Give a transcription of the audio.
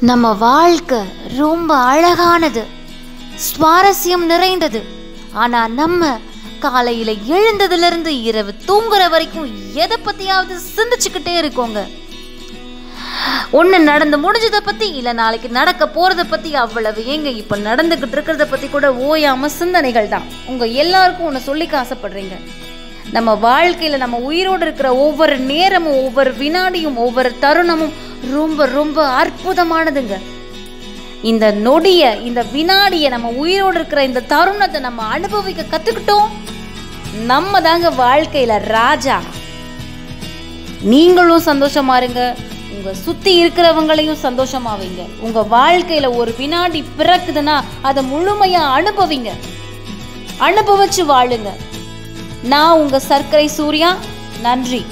நம்ம வாழ்க்கை ரொம்ப அழகானது. சுவாரஸ்யம் நிறைந்தது. ஆனா நம்ம காலையில எழுந்ததுல இருந்து இரவு தூங்குற வரைக்கும் எதை பத்தியாவது சிந்திச்சுக்கிட்டே இருக்கோங்க. ஒன்று நடந்து முடிஞ்சதை பத்தி இல்ல நாளைக்கு நடக்க போகிறத பத்தி அவ்வளவு ஏங்க இப்ப நடந்துகிட்டு இருக்கிறத பத்தி கூட ஓயாம சிந்தனைகள் தான். உங்க எல்லாருக்கும் ஒன்று சொல்லிக்க ஆசைப்படுறீங்க. நம்ம வாழ்க்கையில நம்ம உயிரோடு இருக்கிற ஒவ்வொரு நேரமும் ஒவ்வொரு வினாடியும் ஒவ்வொரு தருணமும் ரொம்ப ரொம்ப அற்புதமானதுங்க. இந்த நொடிய இந்த வினாடிய நம்ம உயிரோடு இருக்கிற இந்த தருணத்தை நம்ம அனுபவிக்க கத்துக்கிட்டோம். நம்ம தாங்க வாழ்க்கையில ராஜா. நீங்களும் சந்தோஷமா இருங்க. உங்க சுத்தி இருக்கிறவங்களையும் சந்தோஷமா வைங்க. உங்க வாழ்க்கையில ஒரு வினாடி பிறக்குதுன்னா அதை முழுமையா அனுபவிங்க. அனுபவிச்சு வாழுங்க. நான் உங்க சர்க்கரை சூர்யா. நன்றி.